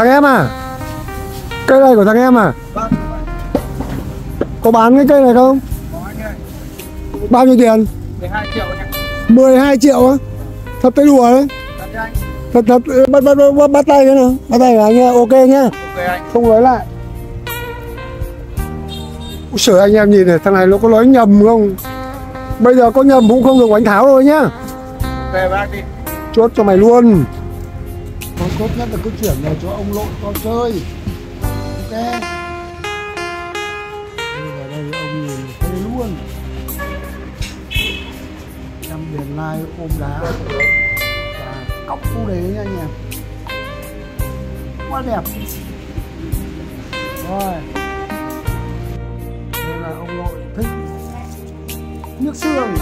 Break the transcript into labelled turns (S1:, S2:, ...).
S1: Thằng em à Cây này của thằng em à
S2: Vâng,
S1: Có bán cái cây này không
S2: có anh ơi.
S1: Bao nhiêu tiền
S2: 12 triệu anh ạ.
S1: 12 triệu á Thật tới đùa đấy
S2: Thật anh.
S1: Thật bắt, bắt, bắt, bắt tay cái nào Bắt tay anh nha ok nhá
S2: Ok anh.
S1: Không nói lại Úi Trời anh em nhìn này Thằng này nó có nói nhầm không Bây giờ có nhầm cũng không được đánh tháo rồi nhá
S2: Về bác đi.
S1: chốt cho mày luôn con tốt nhất là cứ chuyển này cho ông lộn con chơi. Ok. Đưa vào đây ông nhìn phê luôn. Em biển lai ôm đá. Và cọc khu đế nha anh em. Quá đẹp. Rồi. Đây là ông nội thích. Nước xương.